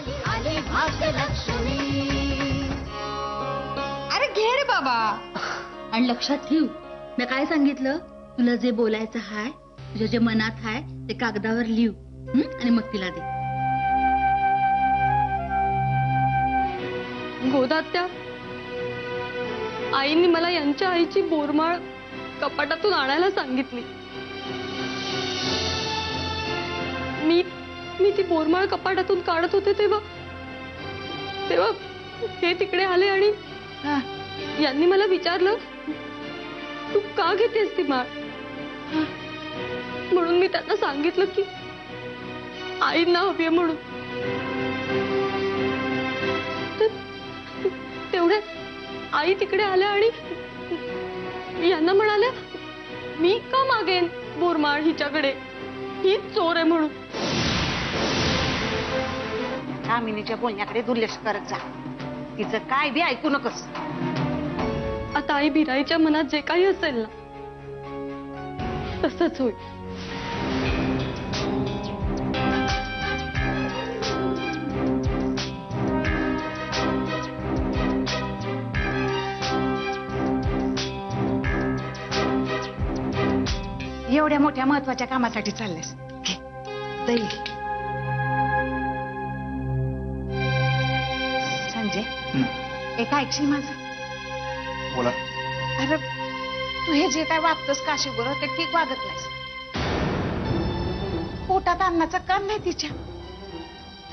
आली आली भाग्यलक्ष्मी अरे घे रे बाबा. आणि लक्षात ठेव मी काय सांगितलं? तुला जे बोलायचं हाय तुझ्या जे मनात हाय ते कागदावर लिहू हं? आणि मग तिला दे. गोदात्या आईने मला यांच्या आईची बोरमाळ कपाटातून आणायला सांगितली. मी मी ती बोरमाळ कपाटातून काढत होते तेव्हा. तेव्हा हे तिकडे आले आणि यांनी मला विचारलं तू का घेतेस ती माळ? म्हणून मी त्यांना सांगितलं की आईंना हवी आहे म्हणून. तेवढ्यात आई तिकडे आल्या आणि यांना म्हणाल्या मी का मागेन बोरमाळ हिच्याकडे? हीच चोर आहे म्हणून. कामिनीच्या बोलण्याकडे दुर्लक्ष करत जा. तिचं काय बी ऐकू नकस. आता आई भिराईच्या मनात जे काही असेल ना तसंच होईल. एवढ्या मोठ्या महत्त्वाच्या कामासाठी चाललेस. घे, दही घे. एक ऐकशील माझं? बोला. अरे तू हे जे काय वागतोस काशी बरोबर ते ठीक वागत नाहीस. पोटात अन्नाचं काम नाही तिच्या.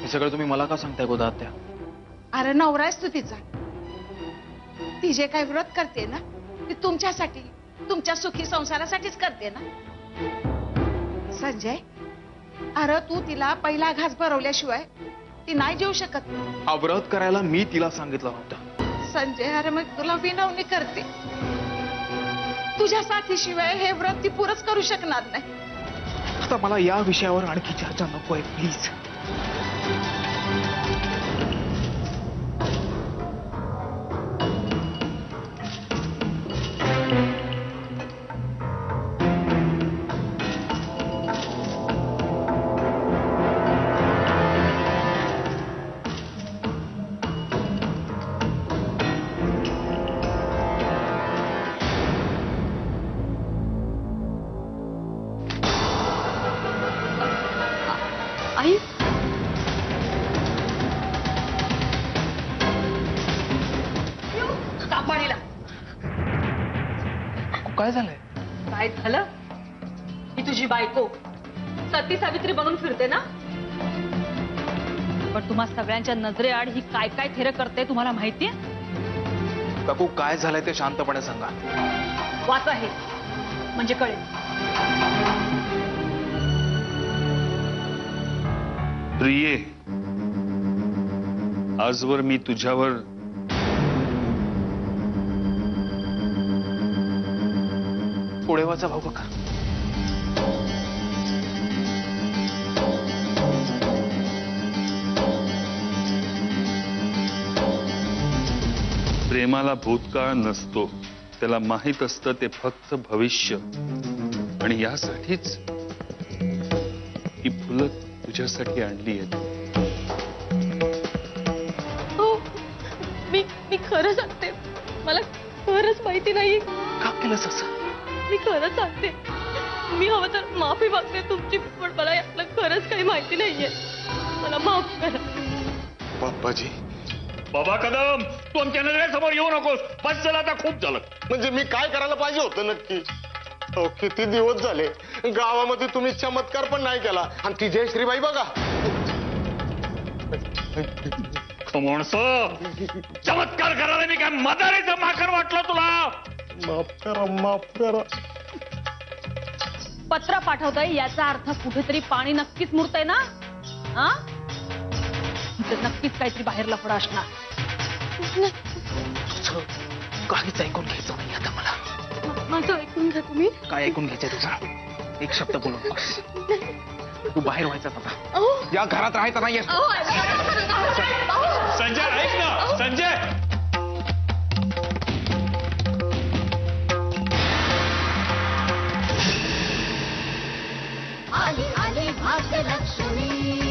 हे सगळं तुम्ही मला का सांगताय गोदा आत्या अरे नवरायस तू तिचा. ती जे काही व्रत करते ना ती तुमच्यासाठी तुमच्या सुखी संसारासाठीच करते ना. संजय अरे तू तिला पहिला घास भरवल्याशिवाय ती नाही जेऊ शकत. हा व्रत करायला मी तिला सांगितलं होतं. संजय अरे मग तुला विनवणी करते. तुझ्या साथीशिवाय हे व्रत ती पुरच करू शकणार नाही. आता मला या विषयावर आणखी चर्चा नकोय प्लीज. आई? काय झालंय? काय झालं? ही तुझी बायको. सती सावित्री बनून फिरते ना? पण तुम्हा सगळ्यांच्या नजरेआड ही काय काय थेर करते तुम्हाला माहितीये? काकू काय झालंय ते शांतपणे सांगा. वाचा हे. म्हणजे कळेल. प्रिये आजवर मी तुझ्यावर पुढे वाचा भाऊ काका प्रेमाला भूतकाळ नसतो त्याला माहीत असतं ते फक्त भविष्य. आणि यासाठीच ही फुलं तुझ्यासाठी आणली आहेत हो. मी मी खरं सांगते. मला खरंच माहिती नाही. का केलंस असं? मी खरं सांगते. मी हवं तर माफी मागते तुमची पण मला यातलं खरंच काही माहिती नाहीये. मला माफ करा. बाप्पाजी. बाबा कदम तू आमच्या नजरेसमोर येऊ नकोस. बस चला आता खूप झालं. म्हणजे मी काय करायला पाहिजे होतं नक्की? अहो किती दिवस झाले? गावामध्ये तुम्ही चमत्कार पण नाही केला. आणि ती जयश्रीबाई बघा. माणस चमत्कार करायला मी काय मदारीचं माकड वाटलं तुला? माफ करा माफ करा. पत्र पाठवतंय याचा अर्थ कुठेतरी पाणी नक्कीच मुरतंय ना? हा? इथं नक्कीच काहीतरी बाहेर लफडा असणार. काहीच ऐकून घ्यायचं नाही आता मला. माझं ऐकून घ्या तुम्ही. काय ऐकून घ्यायचंय तुझा? एक शब्द बोलून बस. तू बाहेर व्हायचा आता अहो, या घरात राहायचं नाहीये अहो, अहो, संजय ऐक ना. संजय. आली आली भाग्यलक्ष्मी.